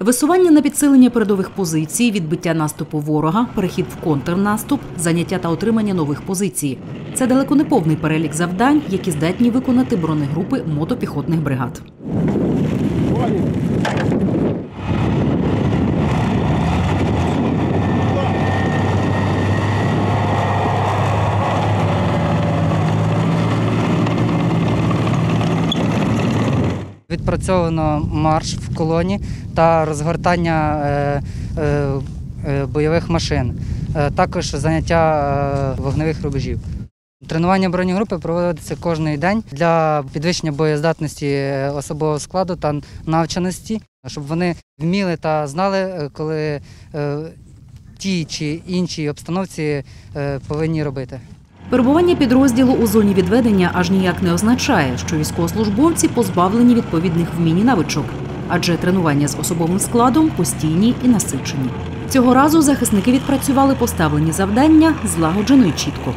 Висування на підсилення передових позицій, відбиття наступу ворога, перехід в контрнаступ, заняття та отримання нових позицій. Це далеко не повний перелік завдань, які здатні виконати бронегрупи мотопіхотних бригад. Відпрацьовано марш в колоні та розгортання е, е, е, бойових машин, також заняття вогневих рубежів. Тренування бронегрупи проводиться кожен день для підвищення боєздатності особового складу та навченості, щоб вони вміли та знали, коли е, ті чи інші обстановці повинні робити. Перебування підрозділу у зоні відведення аж ніяк не означає, що військовослужбовці позбавлені відповідних вмінь і навичок, адже тренування з особовим складом постійні і насичені. Цього разу захисники відпрацювали поставлені завдання злагоджено і чітко.